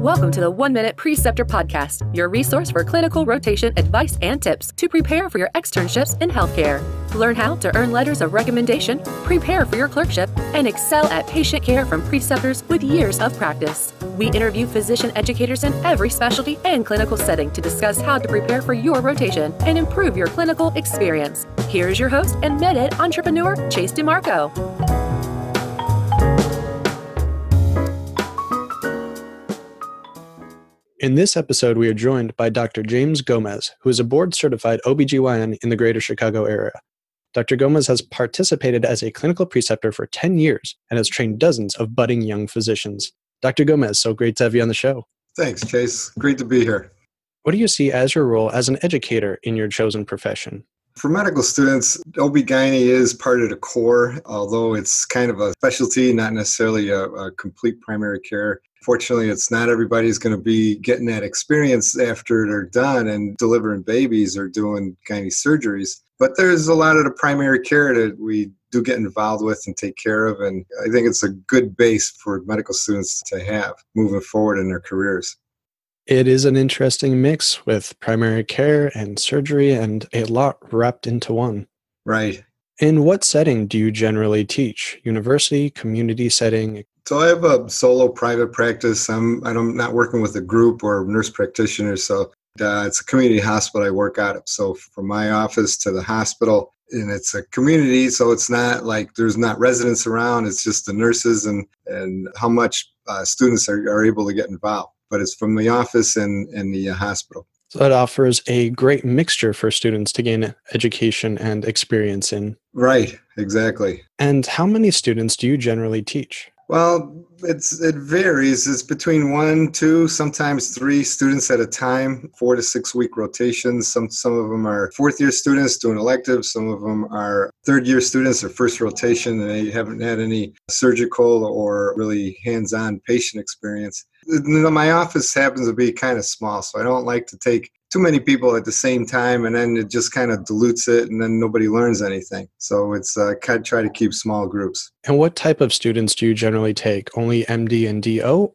Welcome to the One Minute Preceptor Podcast, your resource for clinical rotation advice and tips to prepare for your externships in healthcare. Learn how to earn letters of recommendation, prepare for your clerkship, and excel at patient care from preceptors with years of practice. We interview physician educators in every specialty and clinical setting to discuss how to prepare for your rotation and improve your clinical experience. Here is your host and MedEd entrepreneur, Chase DeMarco. In this episode, we are joined by Dr. James Gomez, who is a board certified OBGYN in the greater Chicago area. Dr. Gomez has participated as a clinical preceptor for 10 years and has trained dozens of budding young physicians. Dr. Gomez, so great to have you on the show. Thanks, Chase. Great to be here. What do you see as your role as an educator in your chosen profession? For medical students, OB-GYN is part of the core, although it's kind of a specialty, not necessarily a, a complete primary care. Fortunately, it's not everybody's going to be getting that experience after they're done and delivering babies or doing gynae surgeries. But there's a lot of the primary care that we do get involved with and take care of. And I think it's a good base for medical students to have moving forward in their careers. It is an interesting mix with primary care and surgery and a lot wrapped into one. Right. In what setting do you generally teach? University, community setting? So I have a solo private practice. I'm I'm not working with a group or nurse practitioners. So uh, it's a community hospital I work out of. So from my office to the hospital, and it's a community, so it's not like there's not residents around. It's just the nurses and and how much uh, students are, are able to get involved. But it's from the office and and the uh, hospital. So it offers a great mixture for students to gain education and experience in. Right, exactly. And how many students do you generally teach? Well, it's it varies. It's between one, two, sometimes three students at a time. Four to six week rotations. Some some of them are fourth year students doing electives. Some of them are third year students, their first rotation, and they haven't had any surgical or really hands on patient experience. My office happens to be kind of small, so I don't like to take too many people at the same time and then it just kind of dilutes it and then nobody learns anything. So it's uh, try to keep small groups. And what type of students do you generally take? Only md and do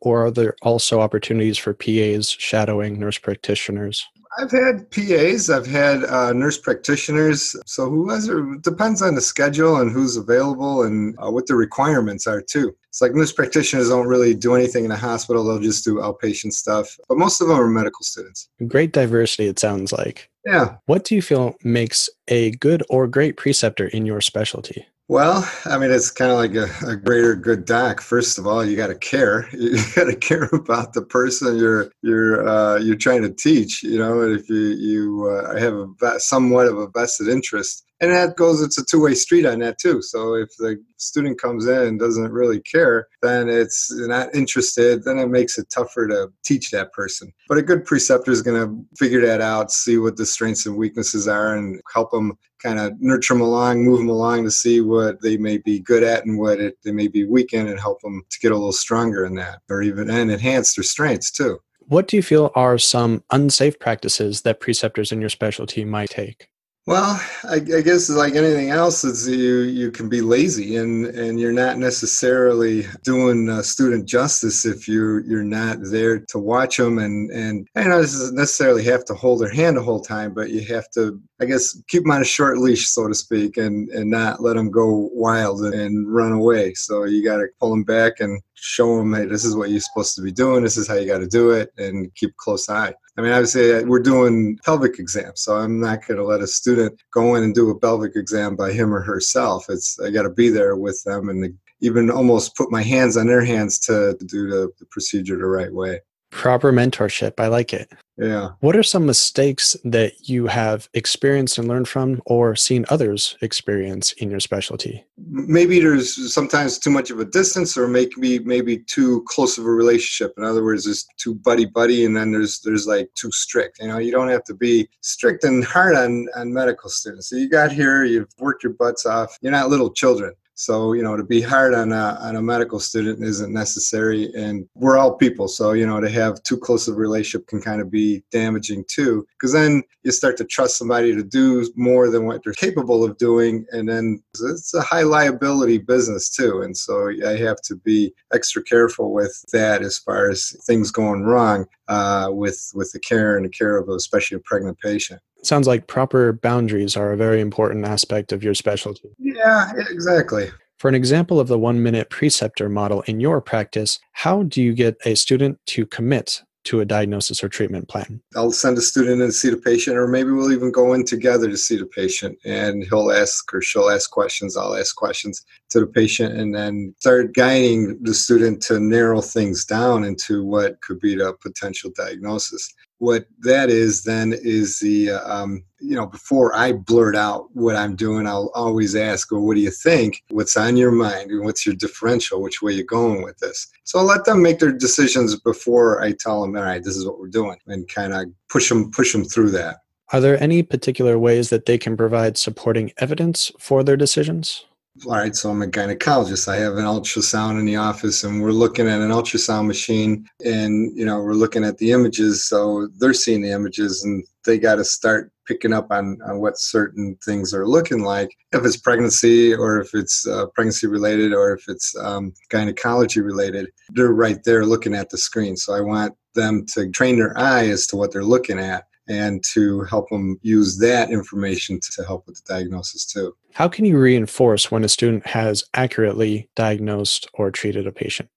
or are there also opportunities for pas shadowing nurse practitioners I've had PAs, I've had uh, nurse practitioners. So who has it depends on the schedule and who's available and uh, what the requirements are too. It's like nurse practitioners don't really do anything in the hospital; they'll just do outpatient stuff. But most of them are medical students. Great diversity, it sounds like. Yeah. What do you feel makes a good or great preceptor in your specialty? Well, I mean, it's kind of like a, a greater good doc. First of all, you got to care. You got to care about the person you're you're uh, you're trying to teach. You know, if you you uh, have a somewhat of a vested interest, and that goes. It's a two way street on that too. So if the student comes in and doesn't really care, then it's not interested. Then it makes it tougher to teach that person. But a good preceptor is going to figure that out, see what the strengths and weaknesses are, and help them kind of nurture them along, move them along to see what they may be good at and what it, they may be weak in, and help them to get a little stronger in that, or even and enhance their strengths too. What do you feel are some unsafe practices that preceptors in your specialty might take? Well, I, I, guess like anything else, is you you can be lazy and and you're not necessarily doing uh, student justice if you you're not there to watch them and and you know doesn't necessarily have to hold their hand the whole time, but you have to I guess keep them on a short leash, so to speak, and and not let them go wild and run away. So you got to pull them back and show them, hey, this is what you're supposed to be doing. This is how you got to do it, and keep close eye. I mean, say we're doing pelvic exams, so I'm not going to let a student go in and do a pelvic exam by him or herself. It's I got to be there with them and even almost put my hands on their hands to, to do the, the procedure the right way. Proper mentorship. I like it. Yeah. What are some mistakes that you have experienced and learned from or seen others experience in your specialty? Maybe there's sometimes too much of a distance or maybe maybe too close of a relationship. In other words, there's too buddy buddy and then there's there's like too strict. You know, you don't have to be strict and hard on, on medical students. So you got here, you've worked your butts off. You're not little children. So, you know, to be hard on a, on a medical student isn't necessary. And we're all people. So, you know, to have too close of a relationship can kind of be damaging too. Because then you start to trust somebody to do more than what they're capable of doing. And then it's a high liability business too. And so I have to be extra careful with that as far as things going wrong uh, with, with the care and the care of especially a pregnant patient. Sounds like proper boundaries are a very important aspect of your specialty. Yeah, exactly. For an example of the one minute preceptor model in your practice, how do you get a student to commit to a diagnosis or treatment plan? I'll send a student in to see the patient, or maybe we'll even go in together to see the patient, and he'll ask or she'll ask questions. I'll ask questions to the patient, and then start guiding the student to narrow things down into what could be the potential diagnosis what that is then is the um, you know before i blurt out what i'm doing i'll always ask well what do you think? What's on your mind? And what's your differential? Which way you're going with this? So i'll let them make their decisions before i tell them all right this is what we're doing and kind of push them push them through that. Are there any particular ways that they can provide supporting evidence for their decisions all right, so I'm a gynecologist. I have an ultrasound in the office, and we're looking at an ultrasound machine, and you know we're looking at the images. So they're seeing the images, and they got to start picking up on, on what certain things are looking like. If it's pregnancy, or if it's uh, pregnancy related, or if it's um, gynecology related, they're right there looking at the screen. So I want them to train their eye as to what they're looking at and to help them use that information to help with the diagnosis too. How can you reinforce when a student has accurately diagnosed or treated a patient?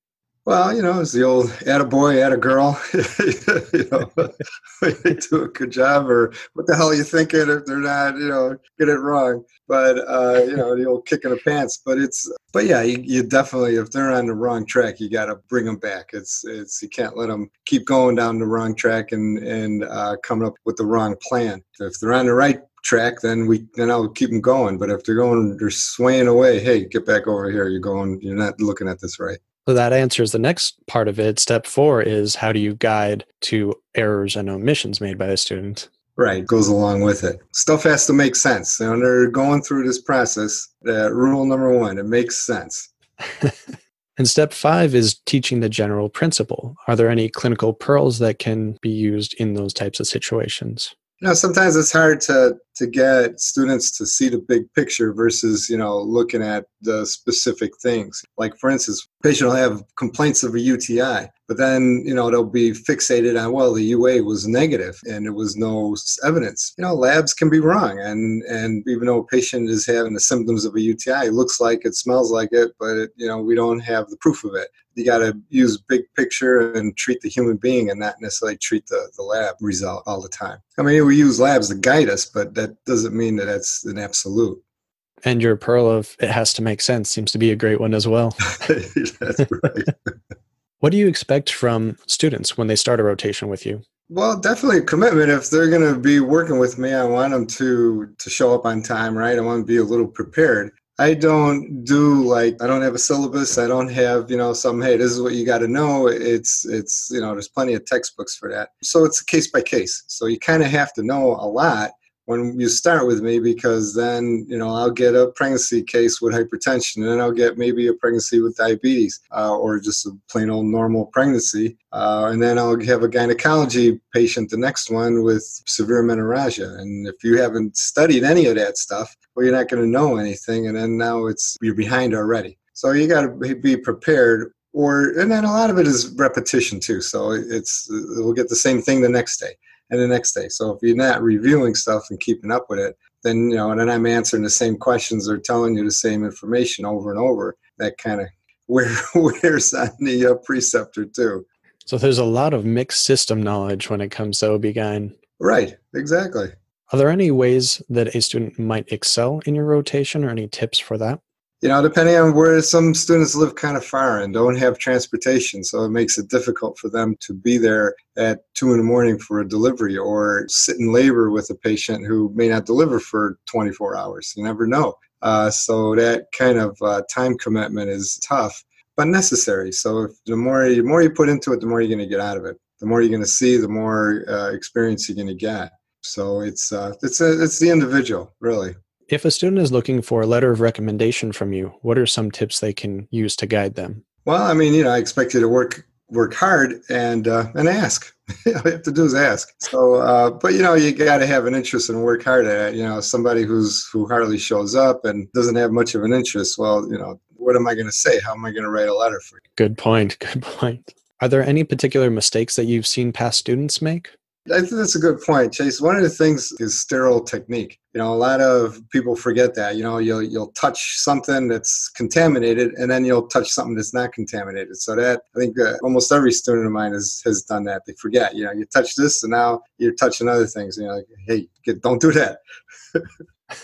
Well, you know, it's the old "add a boy, add a girl." you know, they do a good job, or what the hell are you thinking if they're not, you know, get it wrong? But uh, you know, the old kick in the pants. But it's, but yeah, you, you definitely, if they're on the wrong track, you got to bring them back. It's, it's, you can't let them keep going down the wrong track and and uh, coming up with the wrong plan. If they're on the right track, then we then I'll keep them going. But if they're going, they're swaying away. Hey, get back over here. You're going. You're not looking at this right. So that answers the next part of it. Step four is how do you guide to errors and omissions made by a student? Right, goes along with it. Stuff has to make sense. And they're going through this process, uh, rule number one, it makes sense. and step five is teaching the general principle. Are there any clinical pearls that can be used in those types of situations? you know sometimes it's hard to to get students to see the big picture versus you know looking at the specific things like for instance patient will have complaints of a uti but then you know they'll be fixated on well the ua was negative and there was no evidence you know labs can be wrong and and even though a patient is having the symptoms of a uti it looks like it smells like it but it, you know we don't have the proof of it you got to use big picture and treat the human being and not necessarily treat the, the lab result all the time. I mean, we use labs to guide us, but that doesn't mean that that's an absolute. And your pearl of it has to make sense seems to be a great one as well. that's right. what do you expect from students when they start a rotation with you? Well, definitely a commitment. If they're going to be working with me, I want them to to show up on time, right? I want to be a little prepared. I don't do like I don't have a syllabus. I don't have you know some hey this is what you got to know. It's it's you know there's plenty of textbooks for that. So it's a case by case. So you kind of have to know a lot when you start with me because then you know I'll get a pregnancy case with hypertension and then I'll get maybe a pregnancy with diabetes uh, or just a plain old normal pregnancy uh, and then I'll have a gynecology patient the next one with severe menorrhagia. And if you haven't studied any of that stuff well you're not going to know anything and then now it's you're behind already. So you got to be prepared or and then a lot of it is repetition too so it's we'll get the same thing the next day and the next day. So if you're not reviewing stuff and keeping up with it, then you know, and then I'm answering the same questions or telling you the same information over and over. That kind of wear, wears on the uh, preceptor too. So there's a lot of mixed system knowledge when it comes to OB-GYN. Right, exactly. Are there any ways that a student might excel in your rotation or any tips for that? You know, depending on where some students live kind of far and don't have transportation, so it makes it difficult for them to be there at two in the morning for a delivery or sit in labor with a patient who may not deliver for 24 hours. You never know. Uh, so that kind of uh, time commitment is tough, but necessary. So the more the more you put into it, the more you're going to get out of it. The more you're going to see, the more uh, experience you're going to get. So it's uh, it's a, it's the individual, really If a student is looking for a letter of recommendation from you, what are some tips they can use to guide them? Well, I mean, you know, I expect you to work work hard and uh, and ask. All you have to do is ask. So, uh, but you know, you got to have an interest and work hard at it. You know, somebody who's who hardly shows up and doesn't have much of an interest. Well, you know, what am I going to say? How am I going to write a letter for you? Good point. Good point. Are there any particular mistakes that you've seen past students make? I think that's a good point, Chase. One of the things is sterile technique. You know, a lot of people forget that. You know, you'll you'll touch something that's contaminated, and then you'll touch something that's not contaminated. So that I think uh, almost every student of mine has has done that. They forget. You know, you touch this, and now you're touching other things. And You know, like, hey, get, don't do that.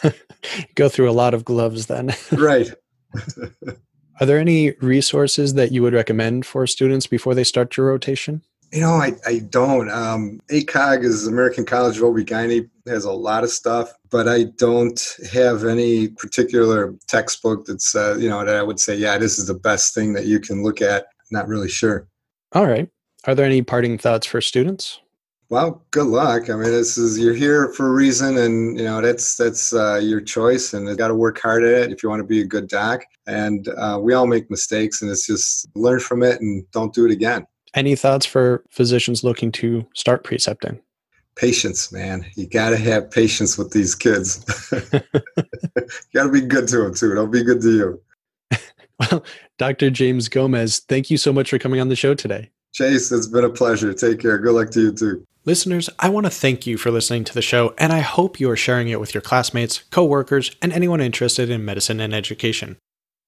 Go through a lot of gloves then. right. Are there any resources that you would recommend for students before they start your rotation? You know, I, I don't. Um, ACOG is American College of OB-GYN has a lot of stuff, but I don't have any particular textbook that's, uh, you know, that I would say, yeah, this is the best thing that you can look at. Not really sure. All right. Are there any parting thoughts for students? Well, good luck. I mean, this is you're here for a reason, and you know that's that's uh, your choice, and you got to work hard at it if you want to be a good doc. And uh, we all make mistakes, and it's just learn from it and don't do it again. Any thoughts for physicians looking to start precepting? Patience, man. You got to have patience with these kids. you got to be good to them too. Don't be good to you. well, Dr. James Gomez, thank you so much for coming on the show today. Chase, it's been a pleasure. Take care. Good luck to you too. Listeners, I want to thank you for listening to the show, and I hope you are sharing it with your classmates, coworkers, and anyone interested in medicine and education.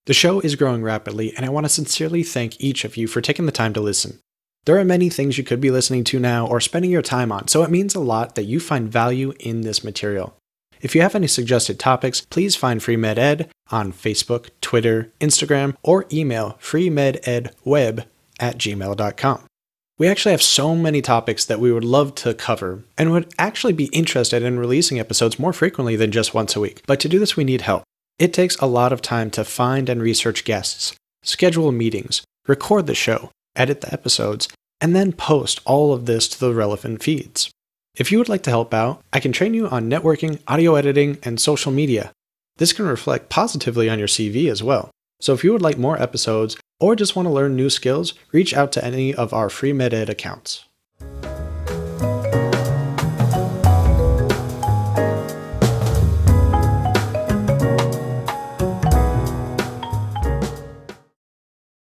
The show is growing rapidly, and I want to sincerely thank each of you for taking the time to listen. There are many things you could be listening to now or spending your time on, so it means a lot that you find value in this material. If you have any suggested topics, please find FreeMedEd on Facebook, Twitter, Instagram, or email freemededweb at gmail.com. We actually have so many topics that we would love to cover and would actually be interested in releasing episodes more frequently than just once a week. But to do this, we need help. It takes a lot of time to find and research guests, schedule meetings, record the show, edit the episodes, and then post all of this to the relevant feeds. If you would like to help out, I can train you on networking, audio editing, and social media. This can reflect positively on your CV as well. So if you would like more episodes or just want to learn new skills, reach out to any of our free MedEd accounts.